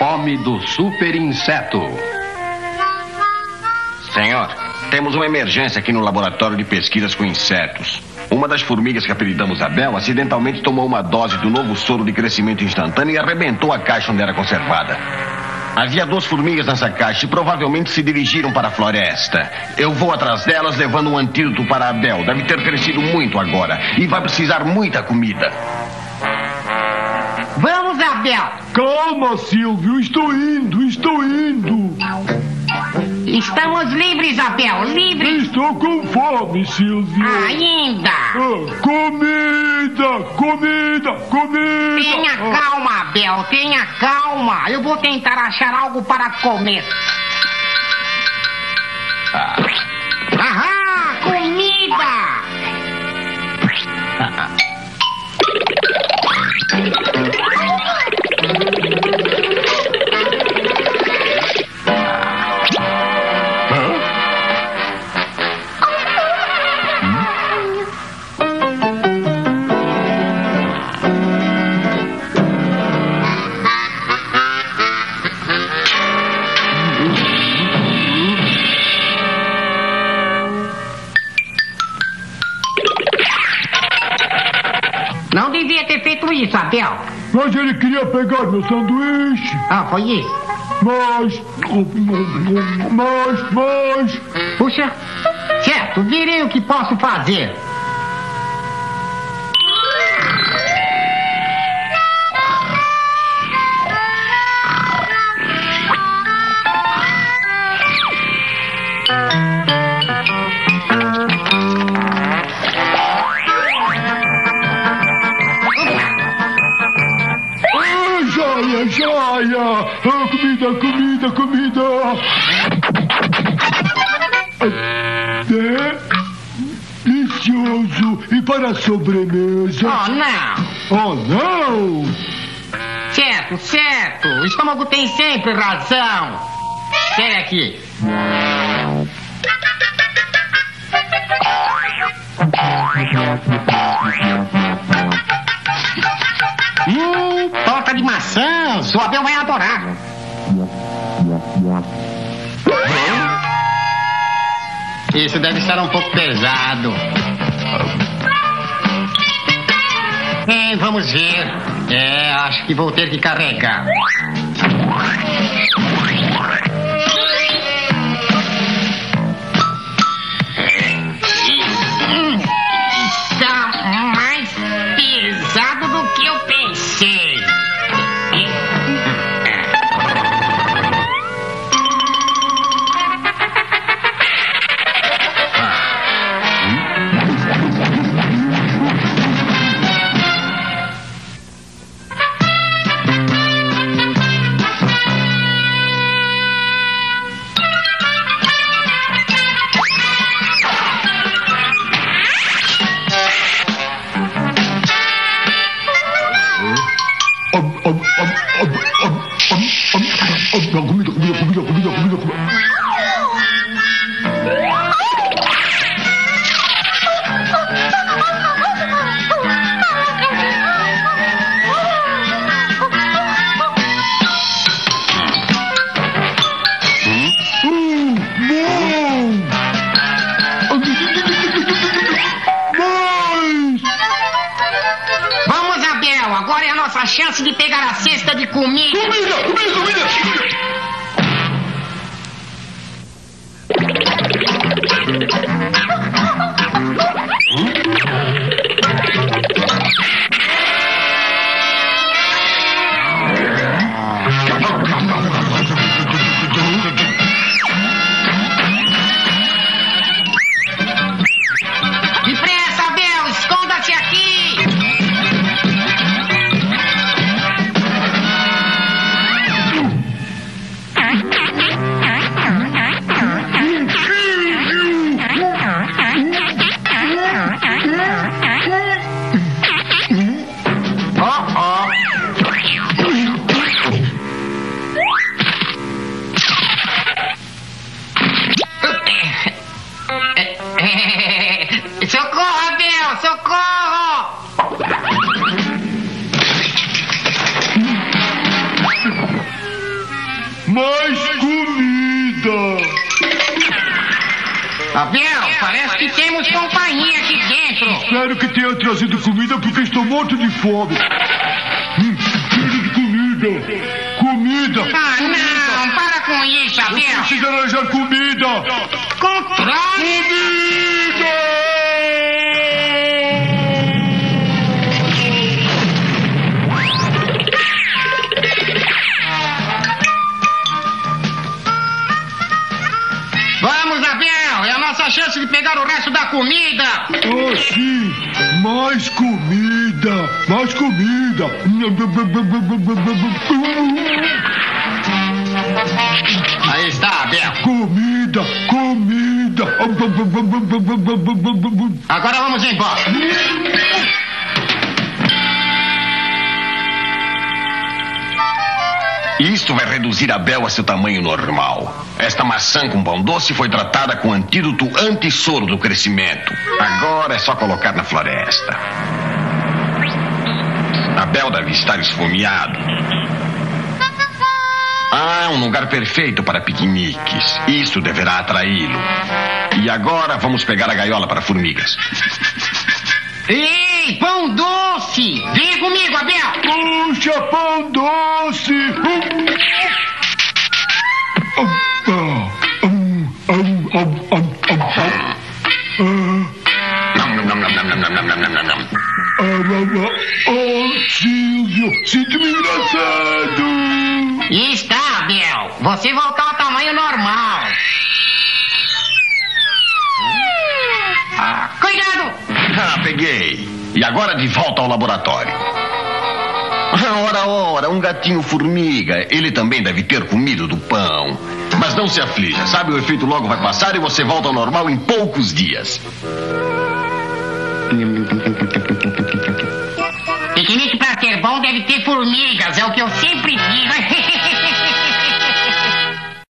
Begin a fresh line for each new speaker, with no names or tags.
fome do super inseto.
Senhor, temos uma emergência aqui no laboratório de pesquisas com insetos. Uma das formigas que apelidamos Abel acidentalmente tomou uma dose do novo soro de crescimento instantâneo e arrebentou a caixa onde era conservada. Havia duas formigas nessa caixa e provavelmente se dirigiram para a floresta. Eu vou atrás delas levando um antídoto para Abel. Deve ter crescido muito agora e vai precisar muita comida.
Vamos, Abel!
Calma, Silvio, estou indo, estou indo.
Estamos livres, Abel, livres!
Estou com fome, Silvio.
Ainda!
Ah, comida, comida, comida.
Tenha
Ah,
calma, Abel, tenha calma. Eu vou tentar achar algo para comer. Ahá, Não devia ter feito isso, Abel.
Mas ele queria pegar meu sanduíche.
Ah, foi isso?
Mas, mas, mas.
Puxa, certo, direi o que posso fazer.
Comida, comida, comida. É delicioso. E para a sobremesa?
Oh, não!
Oh, não!
Certo, certo. O estômago tem sempre razão. Espere aqui. Hum, torta de maçã. Sua Abel vai adorar. Isso deve estar um pouco pesado. É, vamos ver. É, acho que vou ter que carregar. Chance de pegar a cesta de comida.
Comida, comida, comida!
socorro, Abel! Socorro!
Mais comida!
Abel, parece que temos companhia aqui dentro.
Espero que tenha trazido comida porque estou morto de fome. Hum, de comida! Comida!
Ah, não! Com isso,
Eu
Abel.
preciso arranjar comida!
Controle.
Comida!
Vamos, Abel, é a nossa chance de pegar o resto da comida.
Oh, sim! Mais comida! Mais comida!
Aí está, Abel.
Comida! Comida!
Agora vamos embora.
Isto vai reduzir a Bel a seu tamanho normal. Esta maçã com pão doce foi tratada com antídoto anti-soro do crescimento. Agora é só colocar na floresta. A Bel deve estar esfomeado. Ah, é um lugar perfeito para piqueniques. Isso deverá atraí-lo. E agora vamos pegar a gaiola para formigas.
Ei, pão doce! Vem comigo, Abel!
Puxa, pão doce! Oh, Silvio, sinto-me engraçado!
Você voltar ao tamanho normal. Ah, cuidado!
Ah, peguei. E agora de volta ao laboratório. Ah, ora, ora, um gatinho formiga. Ele também deve ter comido do pão. Mas não se aflija, sabe? O efeito logo vai passar e você volta ao normal em poucos dias.
Piquenique para ser bom deve ter formigas, é o que eu sempre digo.